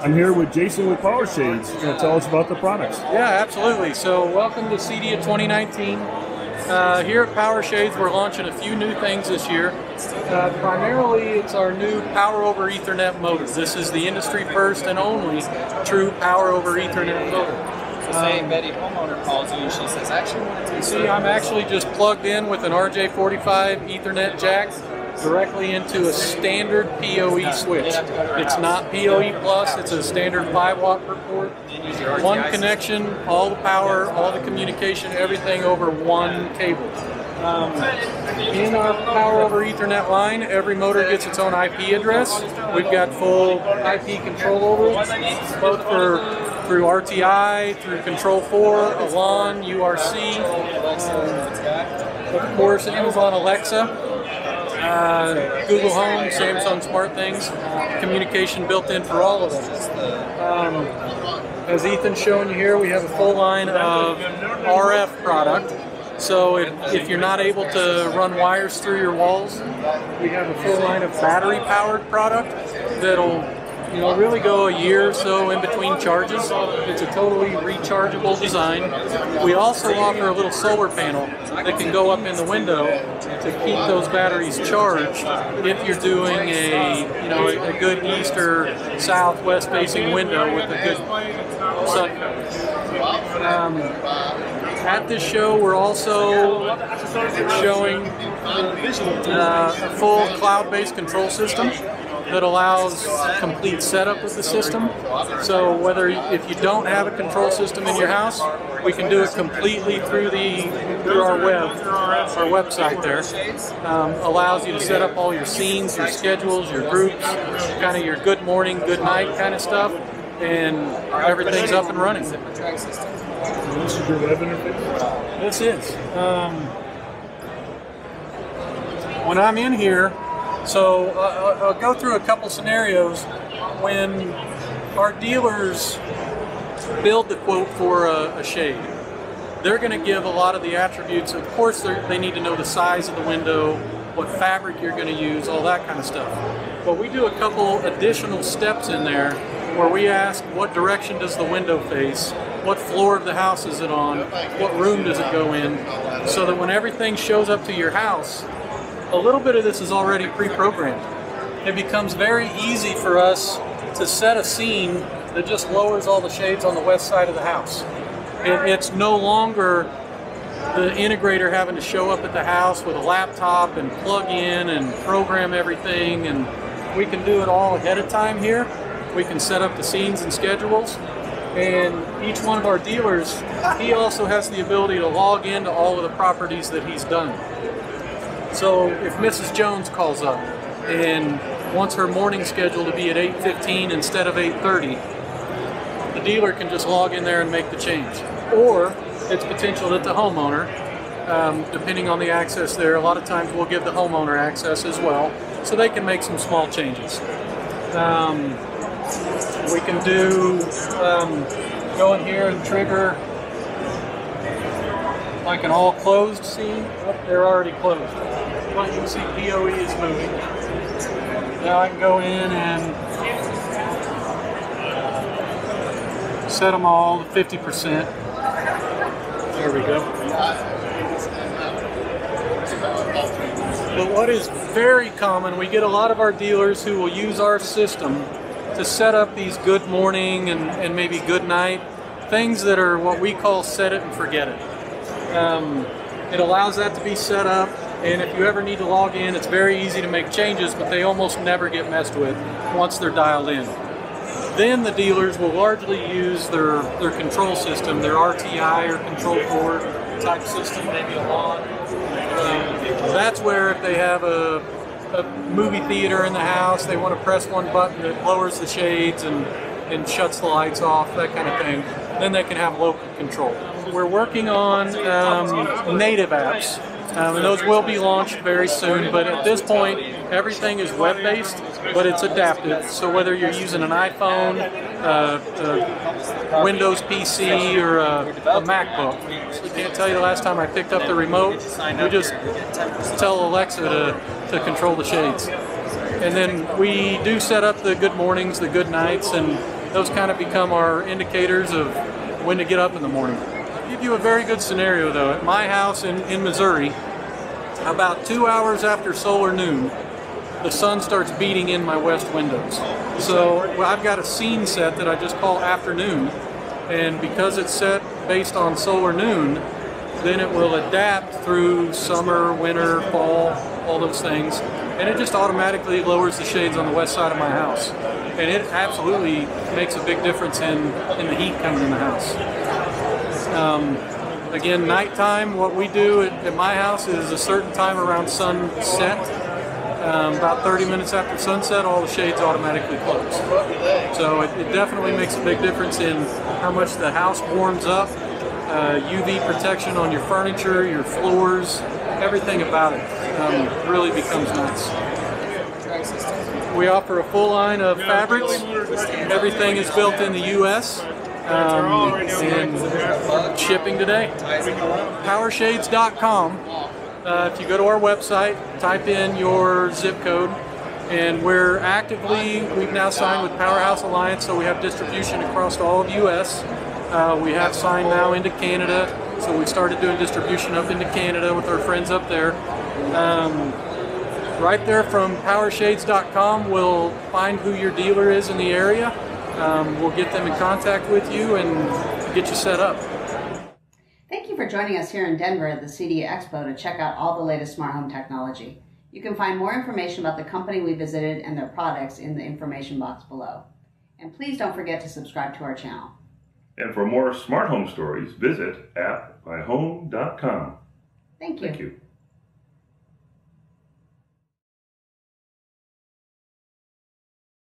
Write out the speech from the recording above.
I'm here with Jason with PowerShades. You know, tell us about the products. Yeah, absolutely. So, welcome to CEDIA 2019. Uh, here at PowerShades, we're launching a few new things this year. Uh, primarily, it's our new Power over Ethernet motor. This is the industry first and only true Power over Ethernet motor. Say Betty homeowner calls you and she says, actually See, I'm actually just plugged in with an RJ45 Ethernet jack directly into a standard PoE switch. It's not PoE plus, it's a standard 5 watt per port. One connection, all the power, all the communication, everything over one cable. Um, in our power over Ethernet line, every motor gets its own IP address. We've got full IP control over it, both for through RTI, through Control 4, Elan, URC, um, of course Amazon Alexa, uh, Google Home, Samsung SmartThings, communication built in for all of them. Um, as Ethan's showing you here, we have a full line of RF product. So if, if, you're not able to run wires through your walls, we have a full line of battery powered product that'll you know, really go a year or so in between charges. It's a totally rechargeable design. We also offer a little solar panel that can go up in the window to keep those batteries charged if you're doing a, you know, a, good east or southwest facing window with a good sun. Um, at this show, we're also showing uh, a full cloud-based control system that allows complete setup of the system. So whether if you don't have a control system in your house, we can do it completely through the through our web, our website there. Um, allows you to set up all your scenes, your schedules, your groups, kind of your good morning, good night kind of stuff, and everything's up and running. This is your web interface? This is. Um, when I'm in here, so uh, I'll go through a couple scenarios when our dealers build the quote for a, a shade. They're going to give a lot of the attributes. Of course, they need to know the size of the window, what fabric you're going to use, all that kind of stuff. But we do a couple additional steps in there where we ask what direction does the window face, what floor of the house is it on, what room does it go in, so that when everything shows up to your house, a little bit of this is already pre-programmed. It becomes very easy for us to set a scene that just lowers all the shades on the west side of the house. It, it's no longer the integrator having to show up at the house with a laptop and plug in and program everything and we can do it all ahead of time here. We can set up the scenes and schedules and each one of our dealers, he also has the ability to log into all of the properties that he's done. So if Mrs. Jones calls up and wants her morning schedule to be at 8.15 instead of 8.30, the dealer can just log in there and make the change. Or it's potential that the homeowner, um, depending on the access there, a lot of times we'll give the homeowner access as well, so they can make some small changes. Um, we can do, um, go in here and trigger like an all closed scene. Oh, they're already closed you can see PoE is moving. Now I can go in and set them all to 50%. There we go. But what is very common, we get a lot of our dealers who will use our system to set up these good morning and, and maybe good night, things that are what we call set it and forget it. Um, it allows that to be set up and if you ever need to log in, it's very easy to make changes, but they almost never get messed with once they're dialed in. Then the dealers will largely use their, their control system, their RTI or Control 4 type system, maybe a lot. Um, that's where if they have a, a movie theater in the house, they want to press one button that lowers the shades and, and shuts the lights off, that kind of thing, then they can have local control. We're working on um, native apps um, and those will be launched very soon, but at this point, everything is web-based, but it's adaptive. So whether you're using an iPhone, uh, a Windows PC, or a, a MacBook, I can't tell you the last time I picked up the remote. We just tell Alexa to, to control the shades. And then we do set up the good mornings, the good nights, and those kind of become our indicators of when to get up in the morning. Give you a very good scenario though. At my house in, in Missouri, about two hours after solar noon, the sun starts beating in my west windows. So well, I've got a scene set that I just call afternoon, and because it's set based on solar noon, then it will adapt through summer, winter, fall, all those things, and it just automatically lowers the shades on the west side of my house. And it absolutely makes a big difference in, in the heat coming in the house. Um, again, nighttime, what we do at, at, my house is a certain time around sunset. Um, about 30 minutes after sunset, all the shades automatically close. So it, it definitely makes a big difference in how much the house warms up uh, UV protection on your furniture, your floors, everything about it um, really becomes nice. We offer a full line of fabrics. Everything is built in the U.S. Um, and shipping today. Powershades.com. Uh, if you go to our website, type in your zip code, and we're actively, we've now signed with Powerhouse Alliance, so we have distribution across all of the U.S. Uh, we have signed now into Canada, so we started doing distribution up into Canada with our friends up there. Um, right there from powershades.com, we'll find who your dealer is in the area. Um, we'll get them in contact with you and get you set up. Thank you for joining us here in Denver at the CEDIA Expo to check out all the latest smart home technology. You can find more information about the company we visited and their products in the information box below. And please don't forget to subscribe to our channel. And for more smart home stories, visit appmyhome.com. Thank you. Thank you.